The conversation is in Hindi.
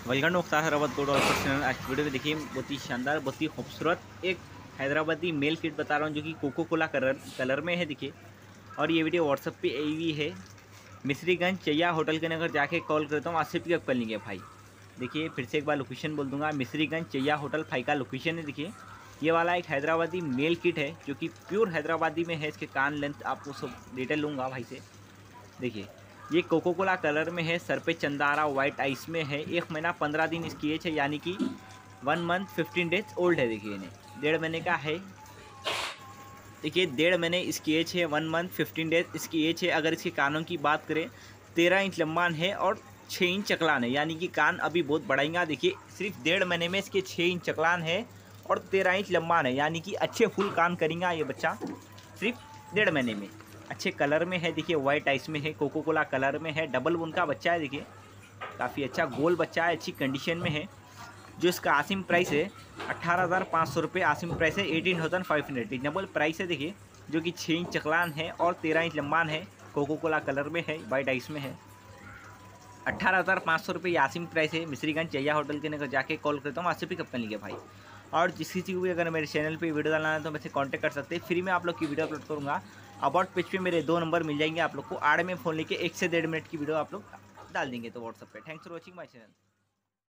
वेलकम टू हैदराबाद गोड और चैनल आज वीडियो में देखिए, बहुत ही शानदार, बहुत ही खूबसूरत एक हैदराबादी मेल किट बता रहा हूँ जो कि कोको कोला कलर कलर में है, देखिए। और ये वीडियो व्हाट्सअप पे आई हुई है। मिश्रीगंज चैया होटल के नगर जाके कॉल करता हूँ आज से पिकअप कर लेंगे भाई। देखिए, फिर से एक बार लोकेशन बोल दूँगा। मिश्रीगंज चैया होटल भाई का लोकेशन है, देखिए। ये वाला एक हैदराबादी मेल किट है, जो कि प्योर हैदराबादी में है, इसके कान लेंथ आपको सब डिटेल लूँगा भाई से। देखिए। ये कोको कोला कलर में है, सर पे चंदारा वाइट आइस में है। एक महीना पंद्रह दिन इसकी एज है, यानी कि one month fifteen days old है, देखिए इन्हें। डेढ़ महीने का है। देखिए, डेढ़ महीने इसकी एज है वन मंथ फिफ्टीन डेज़ इसकी एज है। अगर इसके कानों की बात करें, तेरह इंच लंबान है और छः इंच चकलान है, यानी कि कान अभी बहुत बढ़ेगा देखिए, सिर्फ़ डेढ़ महीने में इसके छः इंच चकलान है और तेरह इंच लंबान है, यानी कि अच्छे फुल कान करेंगे ये बच्चा, सिर्फ़ डेढ़ महीने में। अच्छे कलर में है, देखिए वाइट आइस में है कोको कोला कलर में है डबल वन का बच्चा है, देखिए, काफ़ी अच्छा गोल बच्चा है, अच्छी कंडीशन में है। जो इसका आसिम प्राइस है अट्ठारह हज़ार पाँच सौ रुपये, आसिम प्राइस है, eighteen thousand five hundred. Reasonable price है, देखिए, जो कि छः इंच चकलान है और तेरह इंच लंबान है कोको कोला कलर में है वाइट आइस में है। अट्ठारह हज़ार पाँच सौ रुपये आसिम प्राइस है, मिश्रीगंज चैया होटल के नगर जाके कॉल करता हूँ वहाँ से पिकअप कर लीजिए भाई। और जिस किसी को भी अगर मेरे चैनल पे वीडियो डालना है तो मुझसे कांटेक्ट कर सकते हैं। फ्री में आप लोग की वीडियो अपलोड करूँगा। अबाउट पेज पे मेरे दो नंबर मिल जाएँगे आप लोग को। आड़ में फ़ोन लेके एक से डेढ़ मिनट की वीडियो आप लोग डाल देंगे तो व्हाट्सअप पे। Thanks for watching my channel